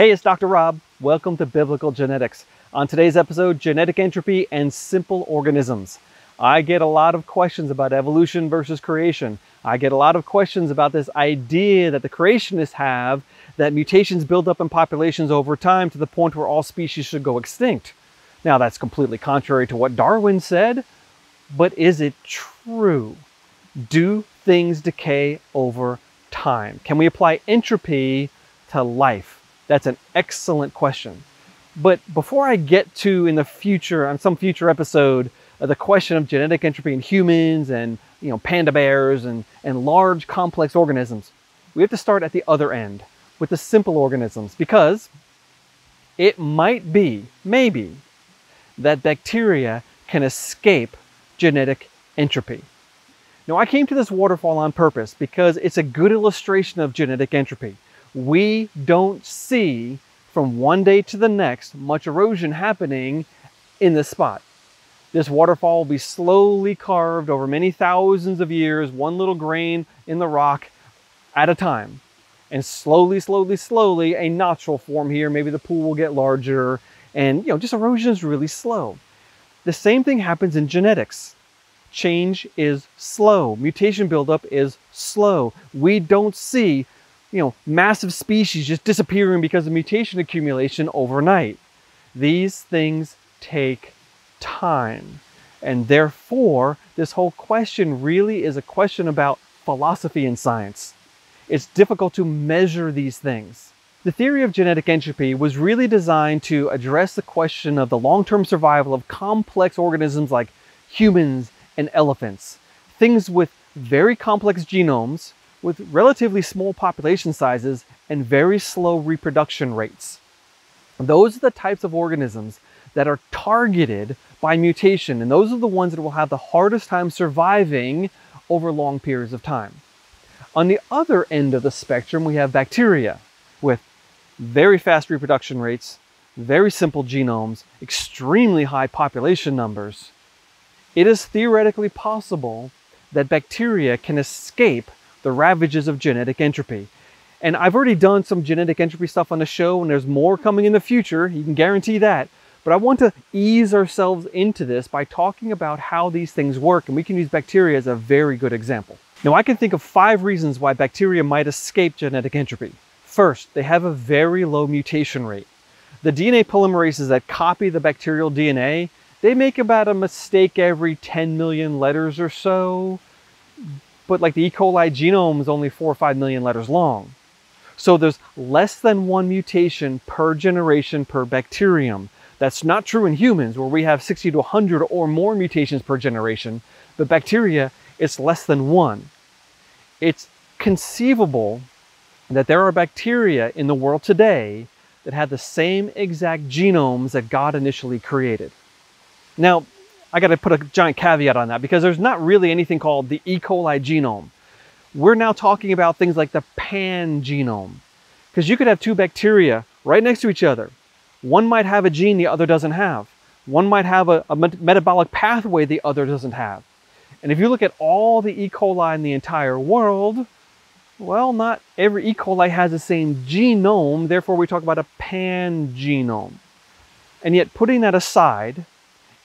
Hey, it's Dr. Rob. Welcome to Biblical Genetics. On today's episode, genetic entropy and simple organisms. I get a lot of questions about evolution versus creation. I get a lot of questions about this idea that the creationists have that mutations build up in populations over time to the point where all species should go extinct. Now, that's completely contrary to what Darwin said, but is it true? Do things decay over time? Can we apply entropy to life? That's an excellent question. But before I get to in the future, on some future episode, uh, the question of genetic entropy in humans and you know panda bears and, and large complex organisms, we have to start at the other end with the simple organisms because it might be, maybe, that bacteria can escape genetic entropy. Now, I came to this waterfall on purpose because it's a good illustration of genetic entropy we don't see from one day to the next much erosion happening in this spot. This waterfall will be slowly carved over many thousands of years, one little grain in the rock at a time. And slowly, slowly, slowly, a notch will form here. Maybe the pool will get larger. And, you know, just erosion is really slow. The same thing happens in genetics. Change is slow. Mutation buildup is slow. We don't see you know, massive species just disappearing because of mutation accumulation overnight. These things take time. And therefore, this whole question really is a question about philosophy and science. It's difficult to measure these things. The theory of genetic entropy was really designed to address the question of the long-term survival of complex organisms like humans and elephants. Things with very complex genomes with relatively small population sizes and very slow reproduction rates. Those are the types of organisms that are targeted by mutation, and those are the ones that will have the hardest time surviving over long periods of time. On the other end of the spectrum, we have bacteria with very fast reproduction rates, very simple genomes, extremely high population numbers. It is theoretically possible that bacteria can escape the ravages of genetic entropy. And I've already done some genetic entropy stuff on the show, and there's more coming in the future. You can guarantee that. But I want to ease ourselves into this by talking about how these things work, and we can use bacteria as a very good example. Now, I can think of five reasons why bacteria might escape genetic entropy. First, they have a very low mutation rate. The DNA polymerases that copy the bacterial DNA, they make about a mistake every 10 million letters or so but like the E. coli genome is only four or five million letters long. So there's less than one mutation per generation per bacterium. That's not true in humans where we have 60 to 100 or more mutations per generation, but bacteria, it's less than one. It's conceivable that there are bacteria in the world today that have the same exact genomes that God initially created. Now, I got to put a giant caveat on that because there's not really anything called the E. coli genome. We're now talking about things like the pan genome because you could have two bacteria right next to each other. One might have a gene the other doesn't have. One might have a, a metabolic pathway the other doesn't have. And if you look at all the E. coli in the entire world, well, not every E. coli has the same genome, therefore we talk about a pan genome. And yet, putting that aside,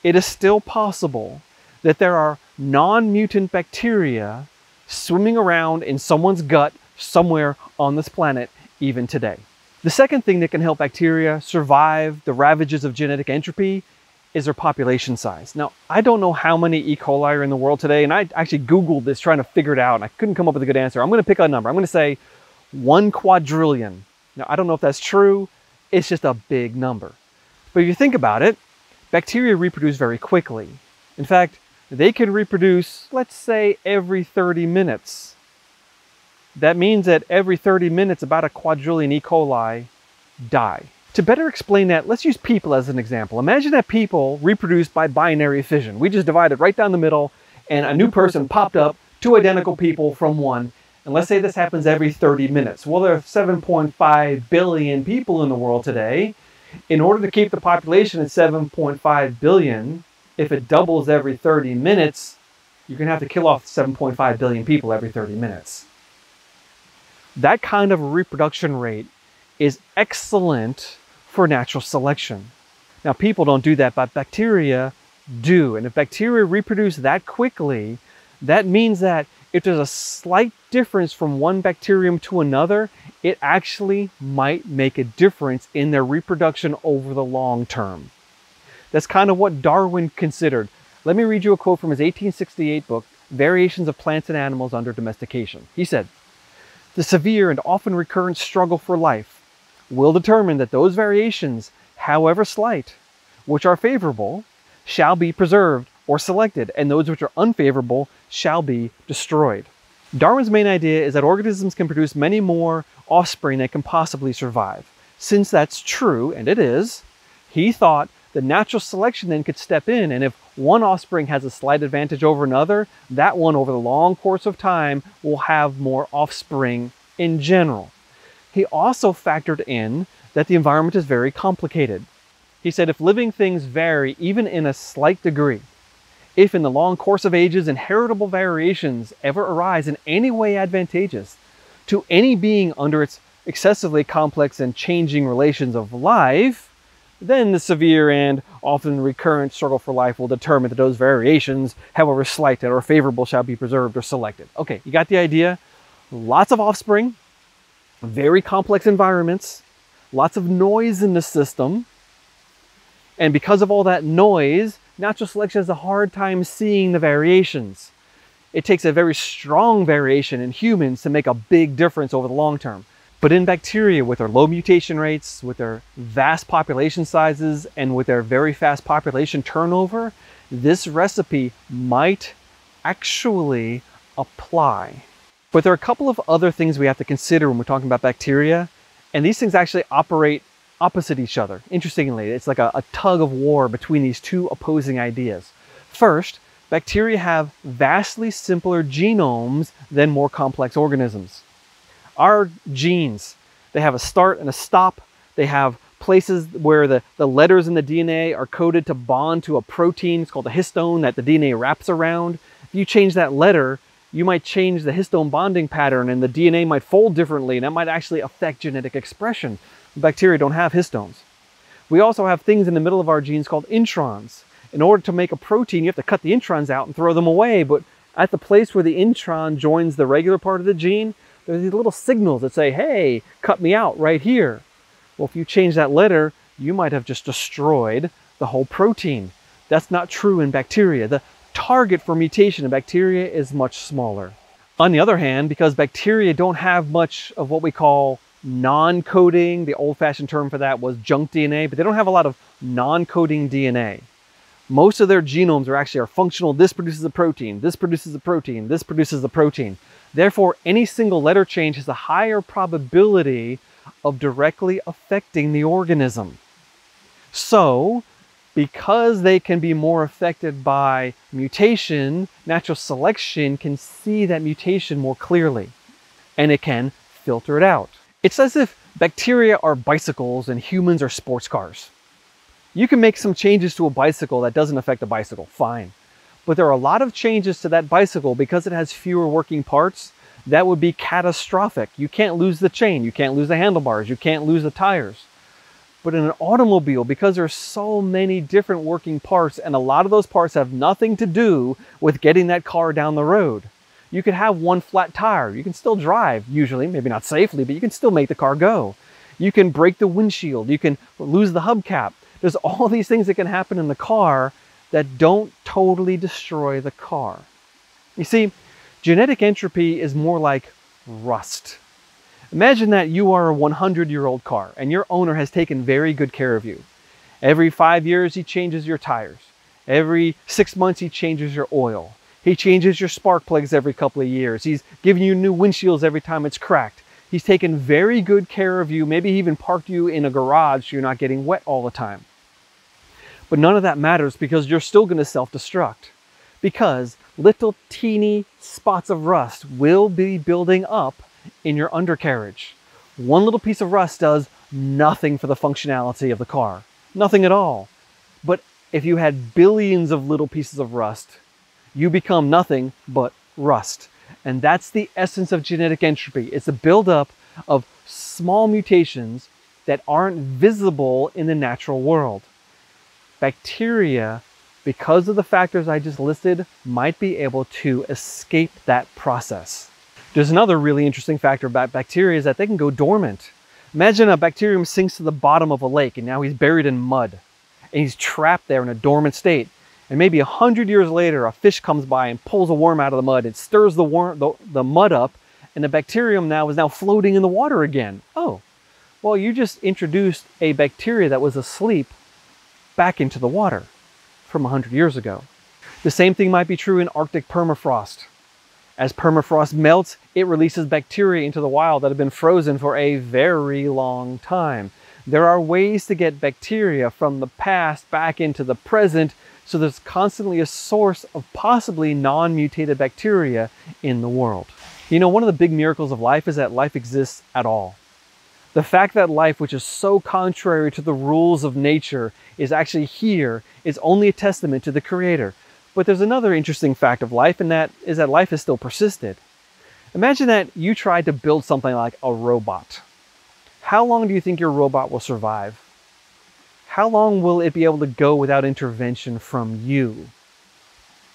it is still possible that there are non mutant bacteria swimming around in someone's gut somewhere on this planet even today. The second thing that can help bacteria survive the ravages of genetic entropy is their population size. Now, I don't know how many E. coli are in the world today, and I actually Googled this trying to figure it out, and I couldn't come up with a good answer. I'm going to pick a number. I'm going to say one quadrillion. Now, I don't know if that's true. It's just a big number. But if you think about it, Bacteria reproduce very quickly. In fact, they can reproduce, let's say, every 30 minutes. That means that every 30 minutes, about a quadrillion E. coli die. To better explain that, let's use people as an example. Imagine that people reproduced by binary fission. We just divided right down the middle, and a new person popped up, two identical people from one. And let's say this happens every 30 minutes. Well, there are 7.5 billion people in the world today in order to keep the population at 7.5 billion, if it doubles every 30 minutes, you're going to have to kill off 7.5 billion people every 30 minutes. That kind of reproduction rate is excellent for natural selection. Now, people don't do that, but bacteria do. And if bacteria reproduce that quickly, that means that if there's a slight difference from one bacterium to another, it actually might make a difference in their reproduction over the long term. That's kind of what Darwin considered. Let me read you a quote from his 1868 book, Variations of Plants and Animals Under Domestication. He said, The severe and often recurrent struggle for life will determine that those variations, however slight, which are favorable, shall be preserved or selected, and those which are unfavorable shall be destroyed. Darwin's main idea is that organisms can produce many more offspring than can possibly survive. Since that's true, and it is, he thought the natural selection then could step in, and if one offspring has a slight advantage over another, that one over the long course of time will have more offspring in general. He also factored in that the environment is very complicated. He said if living things vary even in a slight degree, if in the long course of ages inheritable variations ever arise in any way advantageous to any being under its excessively complex and changing relations of life, then the severe and often recurrent struggle for life will determine that those variations, however slight or favorable, shall be preserved or selected. Okay, you got the idea? Lots of offspring, very complex environments, lots of noise in the system, and because of all that noise, natural selection has a hard time seeing the variations. It takes a very strong variation in humans to make a big difference over the long term. But in bacteria, with their low mutation rates, with their vast population sizes, and with their very fast population turnover, this recipe might actually apply. But there are a couple of other things we have to consider when we're talking about bacteria, and these things actually operate opposite each other. Interestingly, it's like a, a tug of war between these two opposing ideas. First, bacteria have vastly simpler genomes than more complex organisms. Our genes, they have a start and a stop. They have places where the, the letters in the DNA are coded to bond to a protein. It's called a histone that the DNA wraps around. If you change that letter, you might change the histone bonding pattern and the DNA might fold differently and that might actually affect genetic expression. Bacteria don't have histones. We also have things in the middle of our genes called introns. In order to make a protein, you have to cut the introns out and throw them away, but at the place where the intron joins the regular part of the gene, there's these little signals that say, hey, cut me out right here. Well, if you change that letter, you might have just destroyed the whole protein. That's not true in bacteria. The target for mutation in bacteria is much smaller. On the other hand, because bacteria don't have much of what we call non-coding, the old-fashioned term for that was junk DNA, but they don't have a lot of non-coding DNA. Most of their genomes are actually are functional. This produces a protein, this produces a protein, this produces a protein. Therefore, any single letter change has a higher probability of directly affecting the organism. So, because they can be more affected by mutation, natural selection can see that mutation more clearly and it can filter it out. It's as if bacteria are bicycles and humans are sports cars. You can make some changes to a bicycle that doesn't affect the bicycle, fine. But there are a lot of changes to that bicycle because it has fewer working parts that would be catastrophic. You can't lose the chain, you can't lose the handlebars, you can't lose the tires. But in an automobile, because there's so many different working parts and a lot of those parts have nothing to do with getting that car down the road. You could have one flat tire. You can still drive, usually, maybe not safely, but you can still make the car go. You can break the windshield. You can lose the hubcap. There's all these things that can happen in the car that don't totally destroy the car. You see, genetic entropy is more like rust. Imagine that you are a 100 year old car and your owner has taken very good care of you. Every five years, he changes your tires. Every six months, he changes your oil. He changes your spark plugs every couple of years. He's giving you new windshields every time it's cracked. He's taken very good care of you. Maybe he even parked you in a garage so you're not getting wet all the time. But none of that matters because you're still going to self-destruct. Because little teeny spots of rust will be building up in your undercarriage. One little piece of rust does nothing for the functionality of the car. Nothing at all. But if you had billions of little pieces of rust, you become nothing but rust. And that's the essence of genetic entropy. It's a buildup of small mutations that aren't visible in the natural world. Bacteria, because of the factors I just listed, might be able to escape that process. There's another really interesting factor about bacteria is that they can go dormant. Imagine a bacterium sinks to the bottom of a lake and now he's buried in mud and he's trapped there in a dormant state. And maybe a hundred years later, a fish comes by and pulls a worm out of the mud. It stirs the, worm, the, the mud up and the bacterium now is now floating in the water again. Oh, well, you just introduced a bacteria that was asleep back into the water from 100 years ago. The same thing might be true in Arctic permafrost. As permafrost melts, it releases bacteria into the wild that have been frozen for a very long time. There are ways to get bacteria from the past back into the present, so there's constantly a source of possibly non-mutated bacteria in the world. You know, one of the big miracles of life is that life exists at all. The fact that life, which is so contrary to the rules of nature, is actually here is only a testament to the Creator. But there's another interesting fact of life, and that is that life has still persisted. Imagine that you tried to build something like a robot. How long do you think your robot will survive? How long will it be able to go without intervention from you?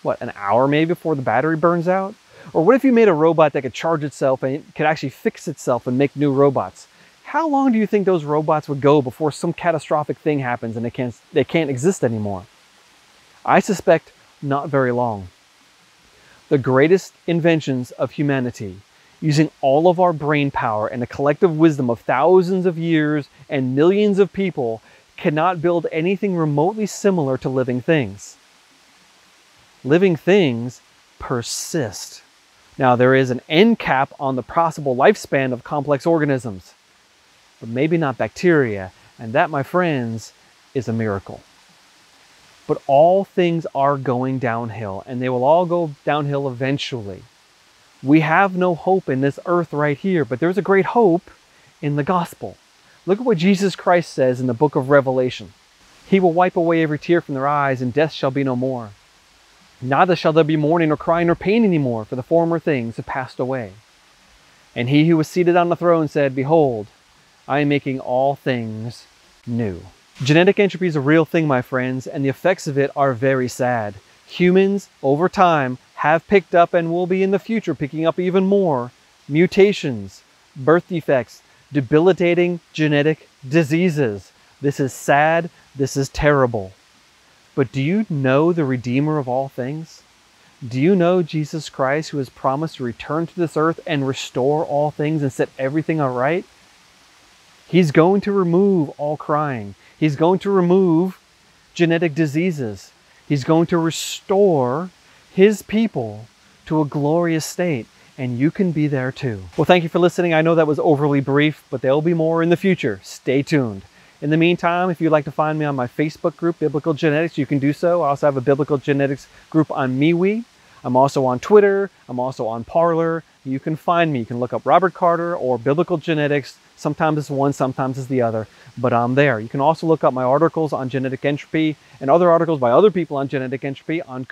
What, an hour maybe before the battery burns out? Or what if you made a robot that could charge itself and could actually fix itself and make new robots? How long do you think those robots would go before some catastrophic thing happens and they can't, they can't exist anymore? I suspect not very long. The greatest inventions of humanity, using all of our brain power and the collective wisdom of thousands of years and millions of people, cannot build anything remotely similar to living things. Living things persist. Now, there is an end cap on the possible lifespan of complex organisms, but maybe not bacteria, and that, my friends, is a miracle. But all things are going downhill, and they will all go downhill eventually. We have no hope in this earth right here, but there's a great hope in the gospel. Look at what Jesus Christ says in the book of Revelation. He will wipe away every tear from their eyes, and death shall be no more. Neither shall there be mourning or crying or pain any more, for the former things have passed away. And he who was seated on the throne said, Behold, I am making all things new. Genetic entropy is a real thing, my friends, and the effects of it are very sad. Humans, over time, have picked up and will be in the future picking up even more mutations, birth defects, debilitating genetic diseases. This is sad. This is terrible. But do you know the Redeemer of all things? Do you know Jesus Christ who has promised to return to this earth and restore all things and set everything all right? He's going to remove all crying. He's going to remove genetic diseases. He's going to restore his people to a glorious state, and you can be there too. Well, thank you for listening. I know that was overly brief, but there'll be more in the future. Stay tuned. In the meantime, if you'd like to find me on my Facebook group, Biblical Genetics, you can do so. I also have a Biblical Genetics group on MeWe. I'm also on Twitter. I'm also on Parler. You can find me. You can look up Robert Carter or Biblical Genetics. Sometimes it's one, sometimes it's the other but I'm there. You can also look up my articles on genetic entropy and other articles by other people on genetic entropy on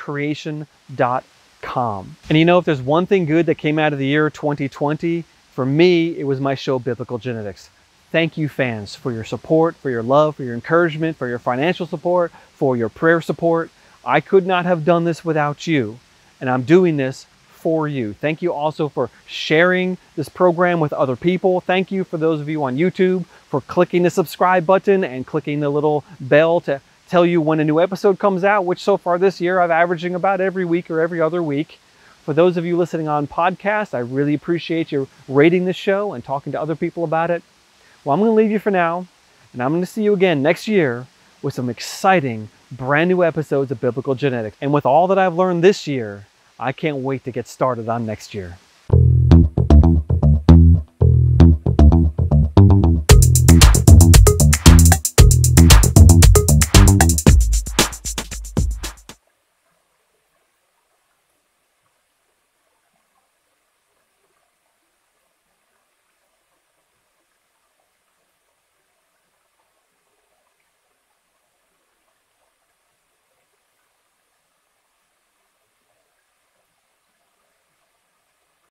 creation.com. And you know, if there's one thing good that came out of the year 2020, for me, it was my show, Biblical Genetics. Thank you, fans, for your support, for your love, for your encouragement, for your financial support, for your prayer support. I could not have done this without you, and I'm doing this for you. Thank you also for sharing this program with other people. Thank you for those of you on YouTube for clicking the subscribe button and clicking the little bell to tell you when a new episode comes out, which so far this year I've averaging about every week or every other week. For those of you listening on podcast, I really appreciate you rating the show and talking to other people about it. Well, I'm going to leave you for now, and I'm going to see you again next year with some exciting brand new episodes of Biblical Genetics. And with all that I've learned this year, I can't wait to get started on next year.